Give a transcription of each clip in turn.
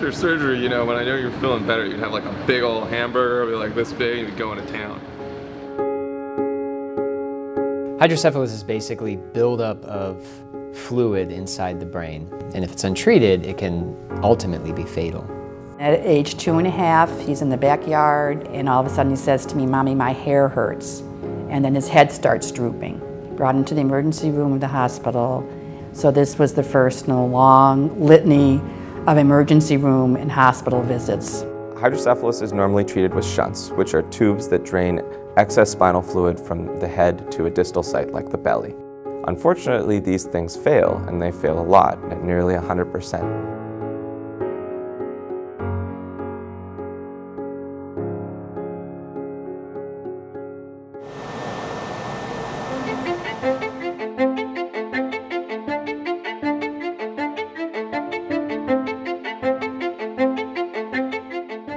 after surgery, you know, when I know you're feeling better, you'd have like a big old hamburger, be like this big, and you'd go into town. Hydrocephalus is basically buildup of fluid inside the brain. And if it's untreated, it can ultimately be fatal. At age two and a half, he's in the backyard, and all of a sudden he says to me, Mommy, my hair hurts. And then his head starts drooping. Brought him to the emergency room of the hospital. So this was the first in a long litany of emergency room and hospital visits. Hydrocephalus is normally treated with shunts, which are tubes that drain excess spinal fluid from the head to a distal site like the belly. Unfortunately, these things fail, and they fail a lot, at nearly 100%.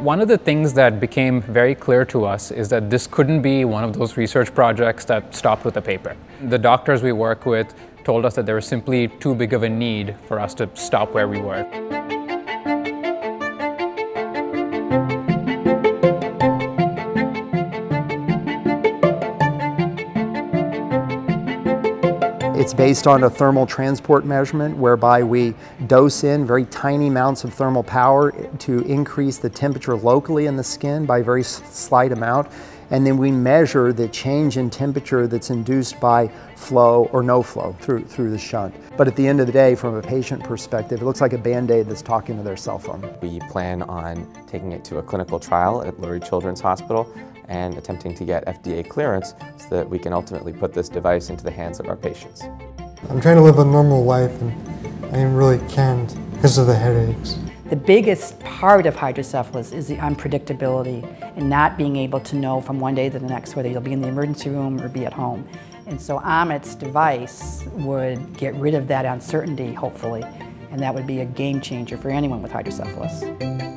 One of the things that became very clear to us is that this couldn't be one of those research projects that stopped with a paper. The doctors we work with told us that there was simply too big of a need for us to stop where we were. It's based on a thermal transport measurement whereby we dose in very tiny amounts of thermal power to increase the temperature locally in the skin by a very slight amount. And then we measure the change in temperature that's induced by flow or no flow through, through the shunt. But at the end of the day, from a patient perspective, it looks like a Band-Aid that's talking to their cell phone. We plan on taking it to a clinical trial at Lurie Children's Hospital and attempting to get FDA clearance so that we can ultimately put this device into the hands of our patients. I'm trying to live a normal life and I really can't because of the headaches. The biggest part of hydrocephalus is the unpredictability and not being able to know from one day to the next whether you'll be in the emergency room or be at home. And so Amit's device would get rid of that uncertainty, hopefully, and that would be a game changer for anyone with hydrocephalus.